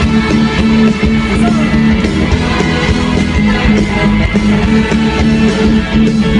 Thank you.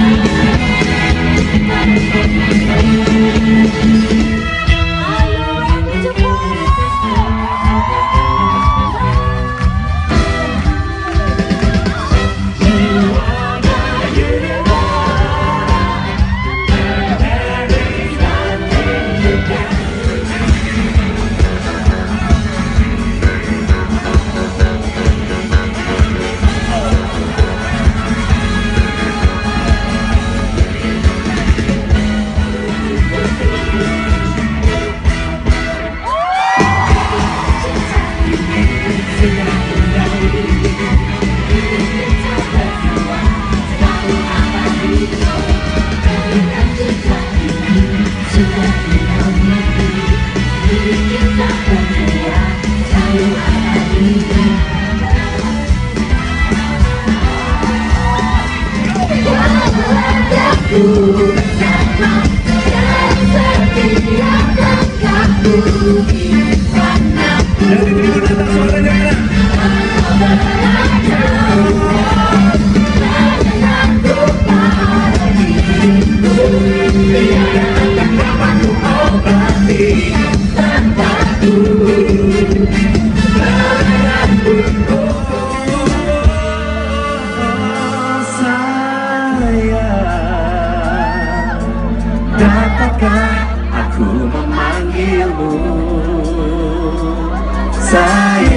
desire